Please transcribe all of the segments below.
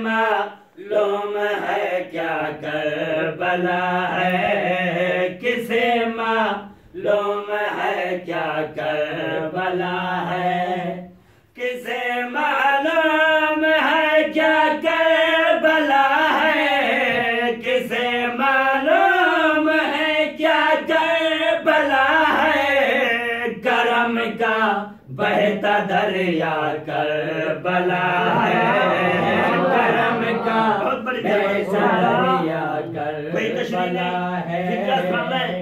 मालूम है क्या कर बला है? किसे मालूम है क्या कर बला है? बहता दरिया कर बला है। करम का बहता दरिया कर बला है।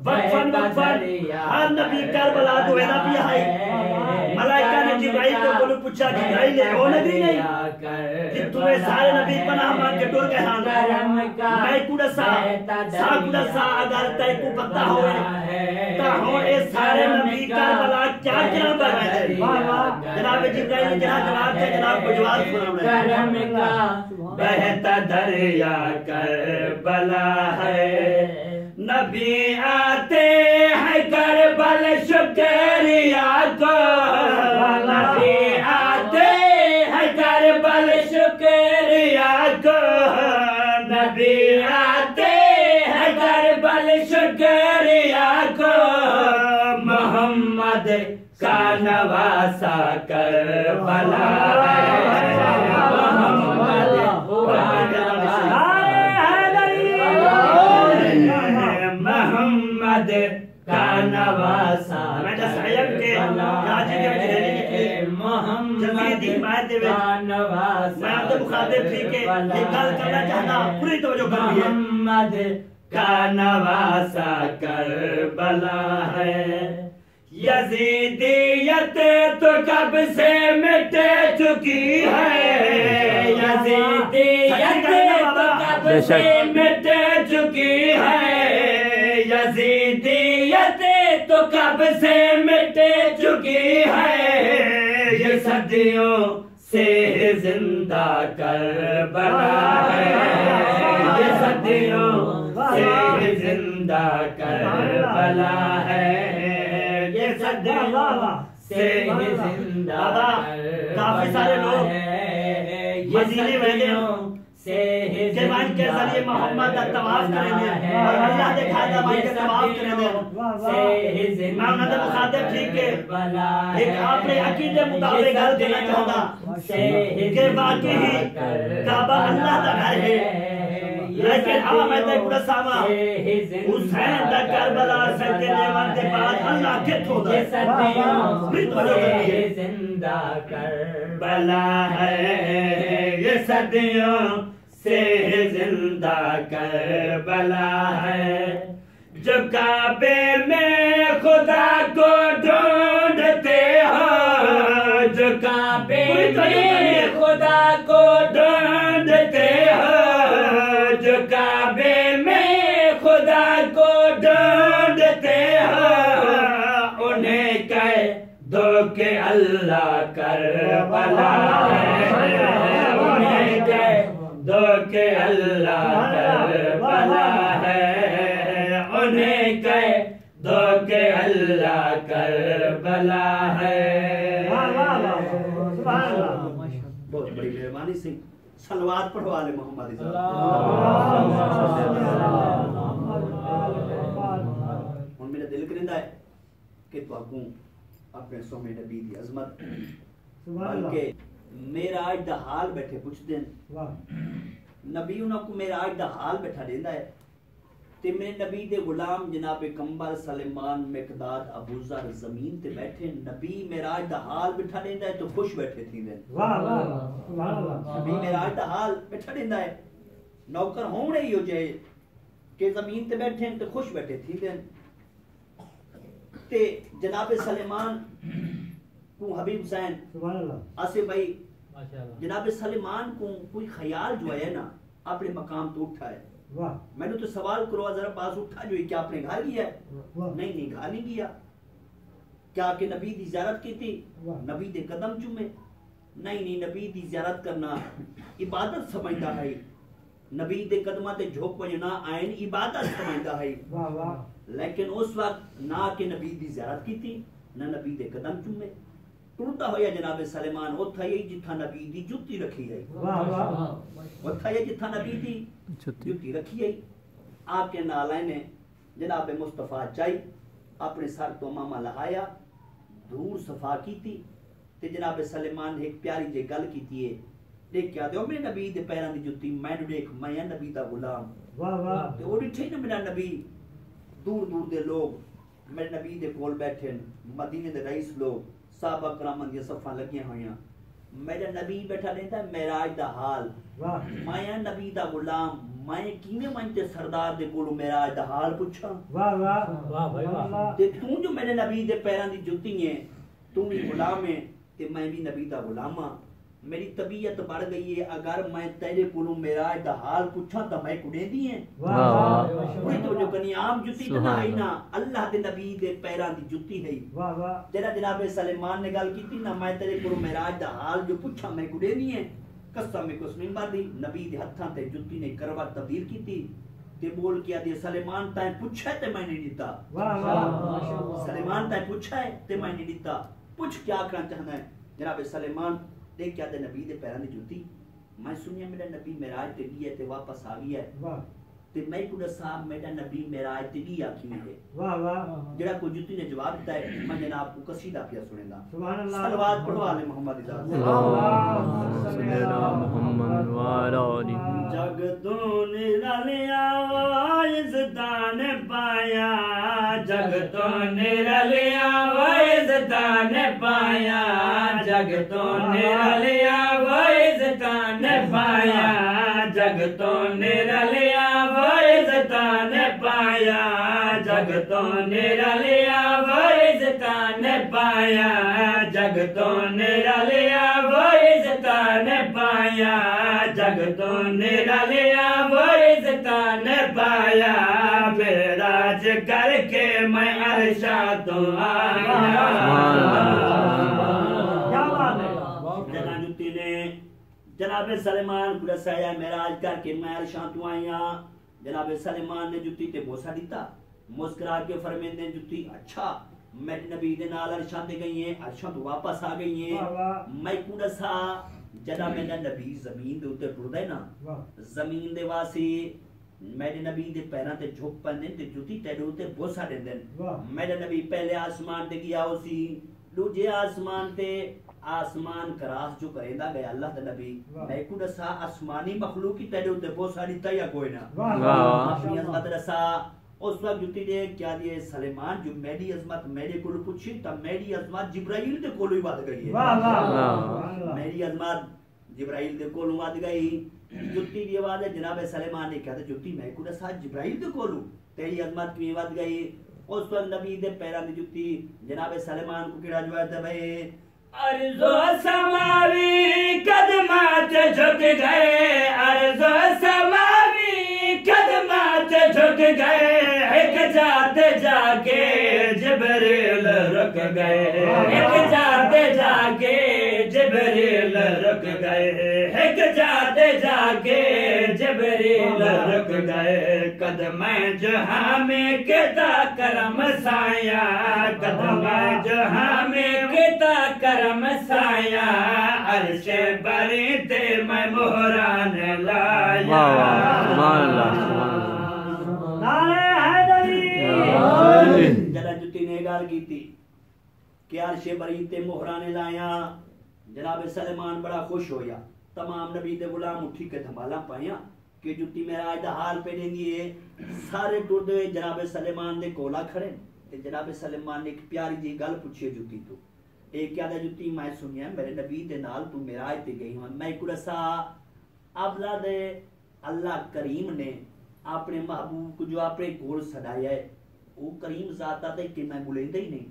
वक्फन वक्फन हर नबी करबला है ना भी है मलाइका ने जिब्राइल को बोलो पूछा जिब्राइल है वो नबी नहीं कि तुम्हें सारे नबी पनाह मांग के टुर गए ਹਨ मैं कुड़ा सा सा कुड़ा सा अगर तय को पता हो ता हो ये सारे नबी करबला क्या क्या बगाए जनाब जिब्राइल ने जनाब जवाब दिया जनाब को जवाब सुनाना करम का बहता दरिया कर बला है नबी आते हैं करबल शुक्रिया को। नबी आते हैं करबल शुक्रिया को। नबी आते हैं करबल शुक्रिया को। मोहम्मद का नवासा कर बला है। कि ये गल करना चाहना पूरी तवज्जो करनी है मोहम्मद का नवासा कर बला है यजीदियत तो कब से मिट चुकी है। यजीदियत तो कब से मिट चुकी है। यजीदियत तो कब से मिट चुकी है। ये सदियों से ज़िंदा कर बना है ये सदियों से ज़िंदा कर बला है ये सदियों से ज़िंदा काफ़ी सारे लोग है। ये मदीने में के मान के ज़रिए मोहम्मद का तवाफ करेंगे और अल्लाह के खादा मान के तवाफ करेंगे। मैं उन्होंने मुखातिब थी कि एक आपने अकीदे मुताबिक गल करना चाहूँगा कि वाकई ही काबा अल्लाह का घर है। लेकिन हाँ मैं तो पूरा सामा। हुसैन दा करबला सत्य देवन के बाद अल्लाह के थोड़ा मृत हो। जाती ज़िंदा कर बला है। सदियों से ज़िंदा कर बला है। जो काबे में खुदा को ढूंढते हो जो काबे में खुदा को ढूंढते हो जो काबे में खुदा को ढूंढते हो उन्हें कह दो के अल्लाह कर बला है। दो के अल्लाह है उन्हें कह दो के अल्लाह। है पढ़वा ले मोहम्मद हूँ मेरा दिल करेंदा है कि अपने सोमे नबी की अजमत। बल्कि मेराज का हाल बैठे पुछदे न नबी उन्होंने को मेराज का हाल बैठा रहा है। ते मेरे नबी दे गुलाम जनाबे कंबर सलेमान मिकदाद अबूजर ज़मीन ते बैठे। नबी मेराज दा हाल बैठा देंदा है तो खुश बैठे थी वाह वाह वाह वाह नबी मेराज दा हाल बैठा देंदा है। नौकर होणे ही हो जाए के ज़मीन ते बैठे तो खुश बैठे थींदे ते जनाबे सलेमान को हबीब हुसैन। आसिफ भाई। जनाब सलेमान को कोई ख्याल जो है ना अपने मकाम तो उठा है। मैंने तो सवाल करो जरा पास उठा जो क्या आपने घर किया है? नहीं नहीं घर नहीं किया। क्या कि नबी दी जियारत की थी? नबी दे कदम चुमे। नहीं नहीं नबी दी जियारत करना इबादत समझता है। नबी दे कदमां ते झोक वजना आइन इबादत समझदा है। लेकिन उस वक्त ना के नबी दी जियारत की थी ना नबी दे कदम चुमे। टुरदा होया जनाब सलेमान जिथा नबी दी जुत्ती रखी है। उत्था ही जिथा नबी दी जुत्ती। रखी है। आपके नाले ने जनाब मुस्तफ़ा चाई अपने सर तो मामा लहाया धूर सफ़ा की थी ते जनाब सलेमान ने एक प्यारी जे गल की थी देख क्या दो मेरे नबी दे पैरां दी जुत्ती मैनू देख मैं नबी दा गुलाम। वाह वाह। ते ओ डिठे ना मेरा नबी। दूर दूर दे लोग मेरे नबी दे कोल बैठे मदीने दे रईस लोग। साहबा कराम दी सफ़ा लगियाँ होइयाँ। मेरा नबी बैठा रहंदा मेराज दा हाल। वाह। मैं नबी दा गुलाम मैं किवें मैं ते सरदार दे कोलों मेराज दा हाल पुछां वाह वाह। वाह भाई वाह। ते तू जो मेरे नबी दे पैरां दी जुत्ती है तू भी गुलाम है ते मैं भी नबी दा गुलाम हाँ मेरी तबीयत बढ़ गई है अगर मैं तेरे कोलों मेराज दा हाल पुछां तां मैं कुड़ेंदी है। वाह वाह तो जो कनी आम जुत्ती तो ना आई ना अल्लाह। दे नबी दे पैरां दी जुत्ती है। वाह वाह। तेरा जनाब सलेमान ने गल की ना मैं तेरे कोलों मेराज दा हाल जो पुछां मैं कुड़ेंदी है। कसम नबी दे हत्थां ते जुत्ती ने करवा तब्दील की थी ते बोल दे सलेमान ताए पुछा ते मैं नहीं दिता वाह वाह सलेमान ताए पूछा है ते मैं नहीं दिता पुछ क्या करना चाहना है? जनाब सलेमान देख क्या नबी दे पैरां दी जुत्ती मैं सुनिया मेरा नबी मेराज ते गया ते वापस आ गया है। वाह। ते मैं कुड़ा साहब मेरा नबी मेराज ते गया की है। वाह वाह। जेड़ा कोई जुत्ती ने जवाब दिता है मैं जनाब को कसीदा पिया सुनेगा सुभान अल्लाह सलवात पढ़ो आले मोहम्मद इजाज़त अल्लाह सल्लल्लाहु मुहम्मद व अला आलिहि जग तू निरलिया इज़्ज़तान पाया, जग तो निरलिया इज़्ज़तान पाया, जग तो निरलिया इज़्ज़तान पाया, जग तो निरलिया इज़्ज़तान पाया, जग तो निरलिया इज़्ज़तान पाया, जग तो निरलिया इज़्ज़तान पाया, जग तो निरलिया आया बेराज करके मैं ऐसा तो आया। सलेमान बुलसाया मेराज करके मैं अरशां तो आया। जनाब सलेमान ने जुत्ती ते मोसा दिता मुस्कुरा के फरमेंदे जुत्ती अच्छा मैं नबी दे नाल अरशां ते गई है अरशां तो वापस आ गई है। मैं कुड़सा जदा मेरा नबी ज़मीन दे उत्ते टुरदा ना ज़मीन दे वासी मेरे नबी दे पैरों ते झुक पने ते जुती तेरे उते बोसा देंदे मेरे नबी पहले आसमान ते गया उसी दूजे आसमान ते आसमान क्रास जो करेंदा गया अल्लाह ते नबी। मैं को दसा आसमानी मखलूक की तेरे उते बोसा दीता या कोई ना। अपनी अजमत दसा उस वक्त जुती ने क्या दिए सलेमान जो मेरी अजमत मेरे को मेरी अजमत जिब्राइल दे कोलो बात गई है। मेरी अजमत जिब्राइल दे कोलों वध गई जुत्ती दी आवाज़ है जनाब सलेमान ने कहा जुत्ती मैं कुड़ा साथ जिब्राइल दे कोलों तेरी अजमत किवें वध गई उस वक्त नबी दे पैरां दी जुत्ती जनाब सलेमान को किड़ा जवाब दे भाई। अर्जो समावी कदमात झुक गए अर्जो समावी कदमात झुक गए एक जाते जाके जिबरील रुक गए। रुक गए एक जाते जाके जिबरील रुक गए कदम जहां में किता करम साया कदम जहां में किता करम साया अर्शे बरी ते मैं मोहरान लाया। वाह वाह सुभान अल्लाह सुभान अल्लाह नारे हैदरी। आमीन। जरा जुत्ती ने गल कीती कि अर्शे बरी ते मोहरा ने लाया जनाब सलेमान बड़ा खुश होया। तमाम नबी दे गुलाम उठी के थमाला पाया कि जुत्ती मेरा अज का हाल पे देंगी सारे टुरते जनाब सलेमान दे कोला खड़े ते जनाब सलेमान ने एक प्यारी जी गल पूछी जुती तू। ये क्या दा जुती मैं सुनिया, मेरे नबी दे नाल तू मेराज ते गई हूँ मैं कुरसा अबला दे अल्लाह करीम ने अपने महबूब को जो अपने गोल सदाया है, वो करीम जाता था कि मैं बुलेंदा ही नहीं।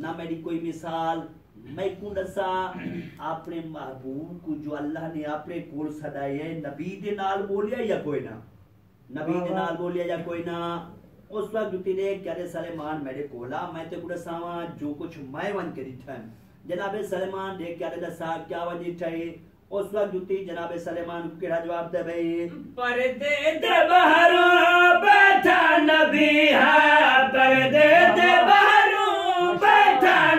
ना मेरी कोई मिसाल मैं कौन दसा आपने महबूब को जो अल्लाह ने आपने कोल सदाई है नबी दे नाल बोलिया या कोई ना? नबी दे नाल बोलिया या कोई ना? उस वक्त तेरे कहते सलेमान मेरे कोला मैं ते कुड़ा सावा जो कुछ मैं वन के रिटर्न जनाबे सलेमान देख क्या दसा क्या वन रिटर्न उस वक्त जुती जनाबे सलेमान के केड़ा जवाब दे भाई? पर्दे दे बाहर बैठा नबी है पर्दे दे बाहर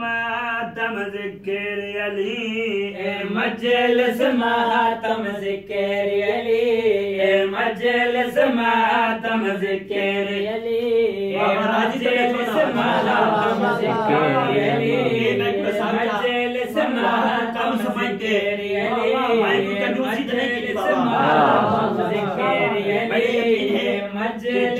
मातम ज़िक्र अली ए मजलिस मातम ज़िक्र अली ए मजलिस मातम ज़िक्र अली ए मजलिस मातम ज़िक्र अली मजलिस मातम ज़िक्र अली मजलिस मातम ज़िक्र अली मजलिस मातम ज़िक्र